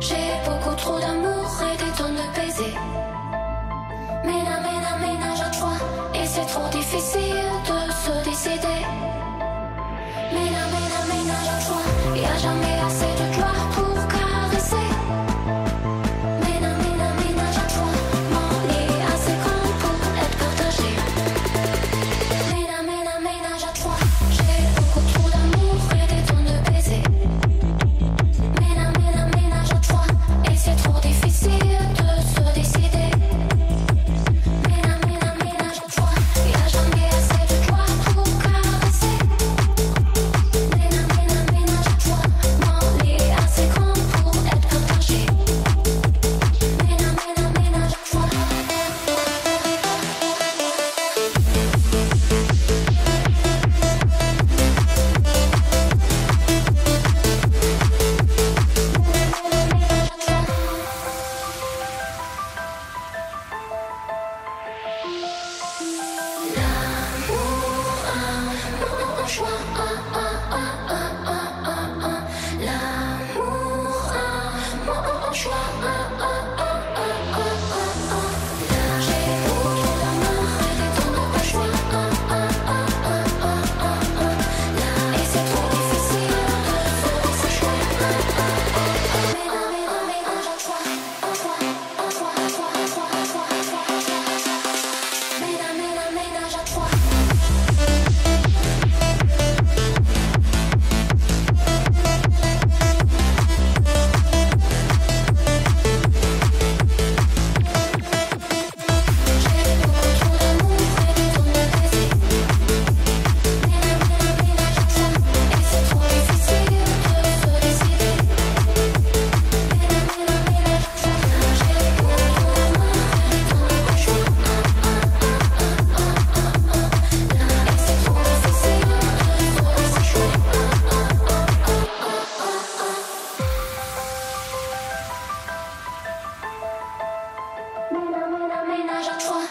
J'ai beaucoup trop d'amour et des tonnes de baisers. Ménage, ménage, ménage à toi, et c'est trop difficile. L'amour à moi en joie. 纱窗。